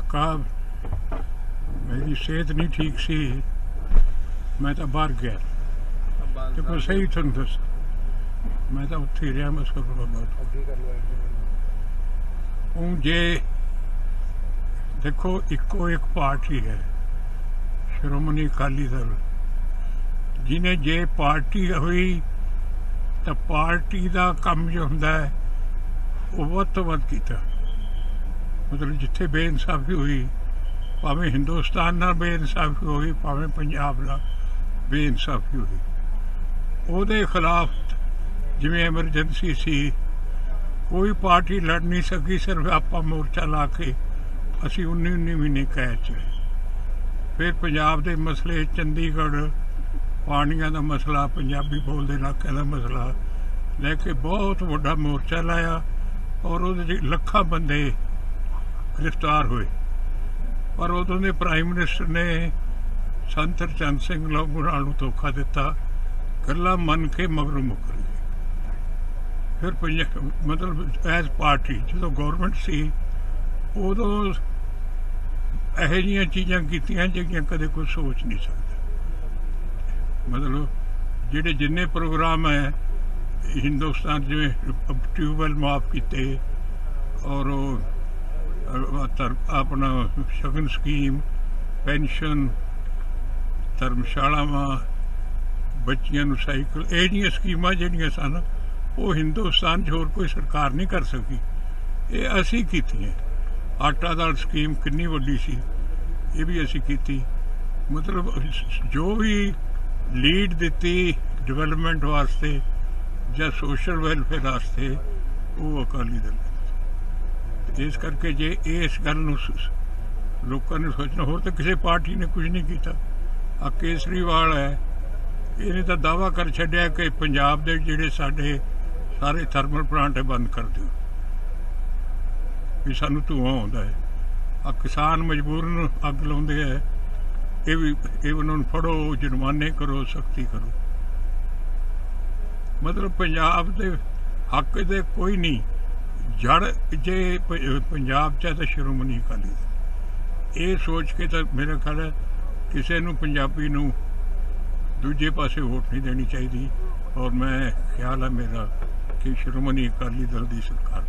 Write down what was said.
ਕਾਕਾ ਮੇਰੀ ਸਿਹਤ ਨਹੀਂ ਠੀਕ ਸੀ। ਮੈਂ ਤਾਂ ਬਾਹਰ ਗਿਆ। ਤੇ ਕੋਈ ਸਹੀ ਤੁਹਾਨੂੰ ਦੱਸ? ਮੈਂ ਤਾਂ ਉੱਥੇ ਹੀ ਰਿਹਾ ਮਸਕਰ ਬਹੁਤ ਉਹ ਜੇ ਦੇਖੋ, ਇੱਕੋ ਇੱਕ ਪਾਰਟੀ ਹੈ, ਸ਼੍ਰੋਮਣੀ ਅਕਾਲੀ ਦਲ। ਜਿਹਨੇ ਜੇ ਪਾਰਟੀ ਹੋਈ, ਤਾਂ ਪਾਰਟੀ ਦਾ ਕੰਮ ਜੋ ਹੁੰਦਾ ਹੈ, ਉਹ ਵੱਧ ਤੋਂ ਵੱਧ ਕੀਤਾ। ਮਤਲਬ ਜਿੱਥੇ ਬੇਇਨਸਾਫੀ ਹੋਈ, ਭਾਵੇਂ ਹਿੰਦੁਸਤਾਨ ਨਾਲ ਬੇਇਨਸਾਫੀ ਹੋਈ ਭਾਵੇਂ ਪੰਜਾਬ ਨਾਲ ਬੇਇਨਸਾਫੀ ਹੋਈ ਉਹਦੇ ਖਿਲਾਫ ਜਿਵੇਂ ਐਮਰਜੈਂਸੀ ਸੀ, ਕੋਈ ਪਾਰਟੀ ਲੜ ਨਹੀਂ ਸਕੀ, ਸਿਰਫ ਆਪਾਂ ਮੋਰਚਾ ਲਾ ਕੇ ਅਸੀਂ 19 19 ਮਹੀਨੇ ਕੈਦ ਚ ਫਿਰ ਪੰਜਾਬ ਦੇ ਮਸਲੇ, ਚੰਡੀਗੜ੍ਹ, ਪਾਣੀਆਂ ਦਾ ਮਸਲਾ, ਪੰਜਾਬੀ ਬੋਲਦੇ ਇਲਾਕਿਆਂ ਦਾ ਮਸਲਾ, ਲੈ ਕੇ ਬਹੁਤ ਵੱਡਾ ਮੋਰਚਾ ਲਾਇਆ ਔਰ ਉਹਦੇ 'ਚ ਲੱਖਾਂ ਬੰਦੇ ਗ੍ਰਿਫਤਾਰ ਹੋਏ। ਪਰ ਉਦੋਂ ਦੇ ਪ੍ਰਾਈਮ ਮਿਨਿਸਟਰ ਨੇ ਸੰਤਰ ਚੰਦ ਸਿੰਘ ਲੋਗੋਰਾਲ ਨੂੰ ਧੋਖਾ ਦਿੱਤਾ। ਗੱਲਾਂ ਮੰਨ ਕੇ ਮਗਰੋਂ ਮੁੱਕਰ ਗਏ। ਫਿਰ ਪੰਜ- ਮਤਲਬ ਐਜ਼ ਪਾਰਟੀ ਜਦੋਂ ਗਵਰਨਮੈਂਟ ਸੀ, ਉਦੋਂ ਇਹੋ ਜਿਹੀਆਂ ਚੀਜ਼ਾਂ ਕੀਤੀਆਂ ਜਿਹੜੀਆਂ ਕਦੇ ਕੋਈ ਸੋਚ ਨਹੀਂ ਸਕਦਾ। ਮਤਲਬ ਜਿਹੜੇ ਜਿੰਨੇ ਪ੍ਰੋਗਰਾਮ ਹੈ, ਹਿੰਦੁਸਤਾਨ ਜਿਵੇਂ ਟਿਊਬਵੈਲ ਮਾਫ ਕੀਤੇ ਔਰ ਉਹ ਆਪਣਾ ਸ਼ਗਨ ਸਕੀਮ, ਪੈਨਸ਼ਨ, ਧਰਮਸ਼ਾਲਾਵਾਂ, ਬੱਚੀਆਂ ਨੂੰ ਸਾਈਕਲ, ਇਹ ਜਿਹੀਆਂ ਸਕੀਮਾਂ ਜਿਹੜੀਆਂ ਸਨ, ਉਹ ਹਿੰਦੁਸਤਾਨ 'ਚ ਹੋਰ ਕੋਈ ਸਰਕਾਰ ਨਹੀਂ ਕਰ ਸਕੀ। ਇਹ ਅਸੀਂ ਕੀਤੀਆਂ। ਆਟਾ ਦਾਲ ਸਕੀਮ ਕਿੰਨੀ ਵੱਡੀ ਸੀ, ਇਹ ਵੀ ਅਸੀਂ ਕੀਤੀ। ਮਤਲਬ ਜੋ ਵੀ ਲੀਡ ਦਿੱਤੀ ਡਿਵੈਲਪਮੈਂਟ ਵਾਸਤੇ ਜਾਂ ਸੋਸ਼ਲ ਵੈਲਫੇਅਰ ਵਾਸਤੇ, ਉਹ ਅਕਾਲੀ ਦਲ ਇਸ ਕਰਕੇ ਜੇ ਇਸ ਗੱਲ ਨੂੰ ਲੋਕਾਂ ਨੇ ਸੋਚਣਾ, ਹੋਰ ਤਾਂ ਕਿਸੇ ਪਾਰਟੀ ਨੇ ਕੁਝ ਨਹੀਂ ਕੀਤਾ। ਆ ਕੇਸਰੀਵਾਲ ਹੈ, ਇਹਨੇ ਤਾਂ ਦਾਵਾ ਕਰ ਛੱਡਿਆ ਕਿ ਪੰਜਾਬ ਦੇ ਜਿਹੜੇ ਸਾਡੇ ਸਾਰੇ ਥਰਮਲ ਪਲਾਂਟ ਹੈ, ਬੰਦ ਕਰ ਦਿਓ। ਵੀ ਸਾਨੂੰ ਧੂਆਂ ਆਉਂਦਾ ਹੈ। ਆ ਕਿਸਾਨ ਮਜਬੂਰਨ ਅੱਗ ਲਾਉਂਦੇ ਆ ਇਹ ਵੀ, ਇਹ ਉਹਨਾਂ ਨੂੰ ਫੜੋ, ਜੁਰਮਾਨੇ ਕਰੋ, ਸਖਤੀ ਕਰੋ। ਮਤਲਬ ਪੰਜਾਬ ਦੇ ਹੱਕ ਦੇ ਕੋਈ ਨਹੀਂ। ਜੜ ਜੇ ਪੰਜਾਬ ਚ ਹੈ ਤਾਂ ਸ਼੍ਰੋਮਣੀ ਅਕਾਲੀ ਦਲ। ਇਹ ਸੋਚ ਕੇ ਤਾਂ ਮੇਰਾ ਖਿਆਲ ਹੈ ਕਿਸੇ ਨੂੰ ਪੰਜਾਬੀ ਨੂੰ ਦੂਜੇ ਪਾਸੇ ਵੋਟ ਨਹੀਂ ਦੇਣੀ ਚਾਹੀਦੀ ਔਰ ਮੈਂ ਖਿਆਲ ਹੈ ਮੇਰਾ ਕਿ ਸ਼੍ਰੋਮਣੀ ਅਕਾਲੀ ਦਲ ਦੀ ਸਰਕਾਰ